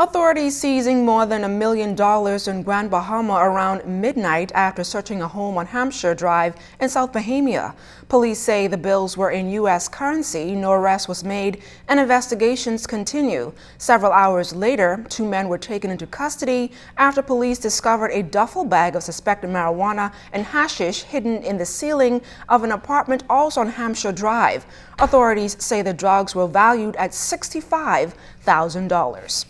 Authorities seizing more than a million dollars in Grand Bahama around midnight after searching a home on Hampshire Drive in South Bahamia. Police say the bills were in U.S. currency. No arrest was made and investigations continue. Several hours later, two men were taken into custody after police discovered a duffel bag of suspected marijuana and hashish hidden in the ceiling of an apartment also on Hampshire Drive. Authorities say the drugs were valued at $65,000.